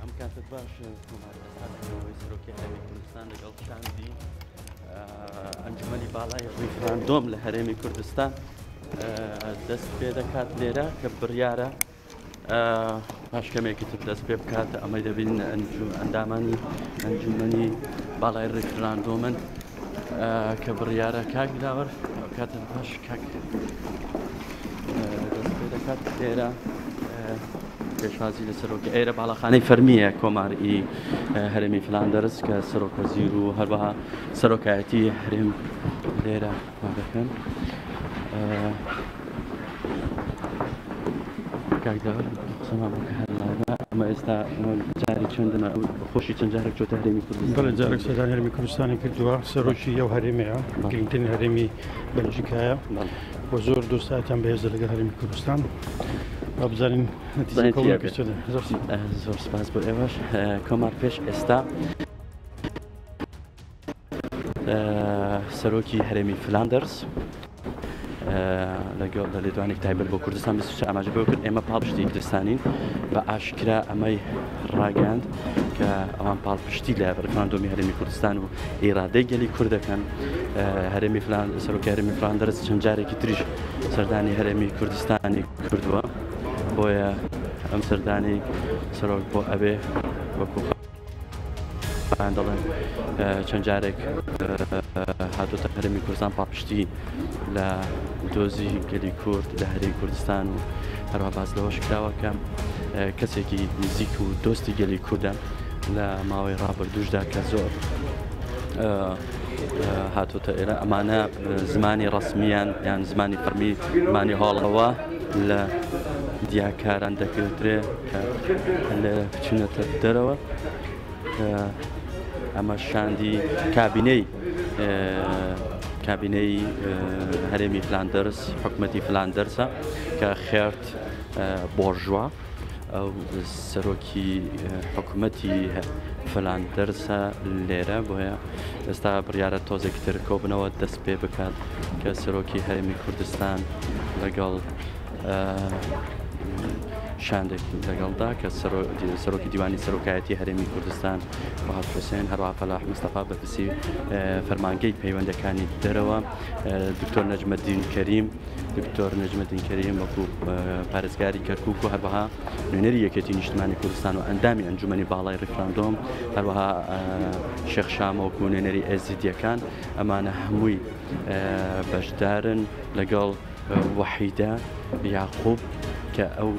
ئەم کاتت باش کۆماری سرۆکی هەرێمی کوردستان لەگەڵ شاندی ئەنجومی باڵای ڕیفراندۆم لە هەرێمی کوردستان دەست پێ دەکات لێرە کە بڕیارە پاشکەمێکی تر دەست پێ بکات ئەمەی دەبین ئەنجوم ئەندامانی ئەنجومنی باڵای ڕیفراندۆمن کە بڕیارە کاک دلاوەر کاتت باش کاک دەست پێ دەکات لێرە پێشوازی لە سەرۆکی ئێرە باڵەخانەی فەرمیە کۆماری هەرمی فلان دەرس کە سەرۆکە زیر و هەروەها سەرۆکایەتی هەرێم لێرە دەکەن. کاک داوود قسەمان بۆ کە هەر ماوە ئەمە ئێستا ئەمە جاری چەندمە ئەو خۆشی چەند جارێک چۆتە هەرێمی کوردستان بەڵێ جارێک سەدان هەرمی کوردستانی کردووە سەرۆکی یو هەرێمەیە گرنگترین هەرێمی بەلجیکایە بەڵێ. و زۆر دۆستایتان بەهێزە لەگە هەرمی کوردستان با بزانین نەتیجە زانین کۆمەڵ چییە بێت؟ کردن. زۆر سپاس. زۆر سپاس بۆ ئێوەش کۆمار پێش ئێستا سەرۆکی هەرێمی فلاندەرس لەگەڵ لە لێدوانێک تایبەت بۆ کوردستان بیست ئاماژە بۆ کرد ئێمە پاڵپشتی کوردستانین بە ئاشکرا ئەمەی ڕاگەاند کە ئەوان پاڵپشتی لە ڕفراندۆمی هەرمی کوردستان و ئێرادەی گەلی کورد دەکەن هەرمی فلان سەرۆکی هەرمی فلاندەرس چەند جارێکی تریش سەردانی هەرمی کوردستانی کردووە بۆیە ئەم سەردانی سەرۆک بۆ ئەبێ وەکو پێیان دەڵێن چەند جارێک هاتۆتە هەرمی کوردستان پاپشتی لە دۆزی گەلی کورد لە هەری کوردستان و هەروە باز لەوەش کراوە کە کەسێکی نزیک و دۆستی گەلی کوردە لە ماوەی ڕابردوشدا کە زۆر هاتۆتە ئێرە ئەمانە زمانی ڕسمیان یان زمانی فەرمی مانی هاڵەوە لە دیاکاران دەکردرێ لە چونەتە دەرەوە ئەمە شاندی کابینەی کابینەی هەرێمی فلاندەرس حکومەتی فلاندەرسە کە خێرت بۆرژوا ئەو سەرۆکی حکوومەتی فلان دەرسە لێرە بۆیە ئێستا بڕیاە تۆزێکی تر کۆبنەوە دەست پێ بکات کە سەرۆکی هەرمی کوردستان لەگەڵ شاندێک لەگەڵدا کە سەرۆکی دیوانی سەرۆکایەتی هەرێمی کوردستان وهاف حوسێن هەروە فەلاح مستەفا بەپسی فەرمانگەی پەیوەندەکانی دەرەوە دکتۆر نەجمەدین کەریم دکتۆر نەجمەدین کەریم وەکو پارێزگاری کەرکک و هەروەها نوێنەری یەکێتی نیشتمانی کوردستان و ئەندامی ئەنجومی باڵای ڕیفراندۆم هەروەها شێخ شامۆک و نوێنەری ئێزیدیەکان ئەمانە هەمووی بەشدارن لەگەڵ وەحیدە یاقوب کە ئەو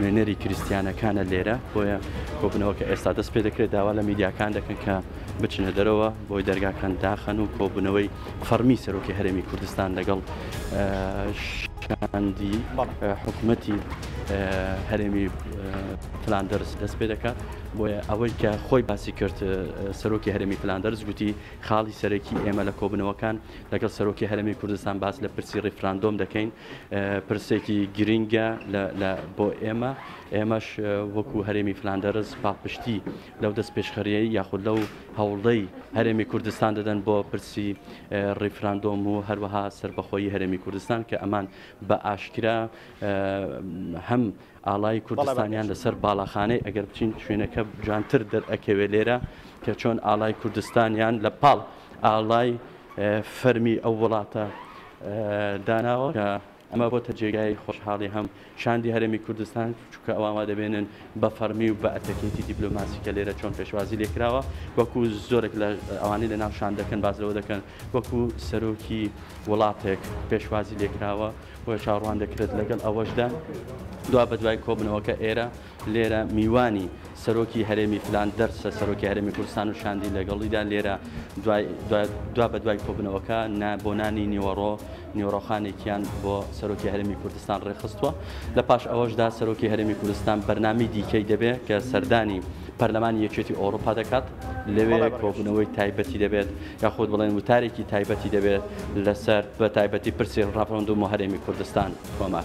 نوێنەری کریسیانەکانە لێرە بۆیە کۆبنەوەکە ئێستا دەست پێ دەکرێت داوا لە میدیاکان دەکەن کە بچنە دەرەوە بۆی دەرگاکان داخەن و کۆبنەوەی فەرمی سەرۆکی هەرێمی کوردستان لەگەڵ شکاندی حکوومەتی هەرێمی فلاندەرس دەست پێ دەکات بۆیە ئەوەی کە خۆی باسی کرد سەرۆکی هەرمی فلاندەرز گوتی خاڵی سەرەکی، ئێمە لە کۆبوونەوەکان لەگەڵ سەرۆکی هەرێمی کوردستان باس لە پرسی ڕیفراندۆم دەکەین، پرسێکی گرینگە بۆ ئێمە، ئێمەش وەکو هەرێمی فلاندەرس پاڵپشتی لەو دەستپێشخەرییەی یاخود لەو هەوڵەی هەرێمی کوردستان دەدەن بۆ پرسی ڕیفراندۆم و هەروەها سەربەخۆیی هەرێمی کوردستان کە ئەمان بە ئاشکرا هەم ئاڵای کوردستانیان لەسەر باڵاخانەی ئەگەر بچین شوێنەکە جوانتر دەرئەکەوێت لێرە کە چۆن ئاڵای کوردستانیان لە پاڵ ئاڵای فەرمی ئەو وڵاتە داناوە کە ئەمە بۆتە جێگای خۆشحاڵی هەم شاندی هەرمی کوردستان چکە ئەوان وا دەبێنن بە فەرمی و بە ئەتەکێتی دیبلۆماسی کە لێرە چۆن پێشوازی لێکراوە وەکو زۆرێک لە ئەوانی لە ناو شاندەکەن بازەوە دەکەن وەکو سەرۆکی وڵاتێک پێشوازی لێکراوە بۆیە چاوەڕوان دەکرێت لەگەڵ ئەوەشدا دوا بەدوای کۆبنەوەکە ئێرە لێرە میوانی سەرۆکی هەرێمی فلان دەرسە سەرۆکی هەرێمی کوردستان و شاندی لەگەڵیدا لێرە دوا بە دوای کۆبنەوەکە بۆنانی نیوەڕۆ نیوەڕۆخانێکیان بۆ سەرۆکی هەرمی کوردستان ڕێخستووە لە پاش ئەوەشدا سەرۆکی هەرمی کوردستان بەرنامی دیکەی دەبێت کە سەردانی پەرلەمانی یەکێتی ئەوروپا دەکات لەوێ کۆبوونەوەی تایبەتی دەبێت یاخود بڵێن وتارێکی تایبەتی دەبێت لەسەر بە تایبەتی پرسی ڕاپەڕندو و هەرێمی کوردستان کۆمار.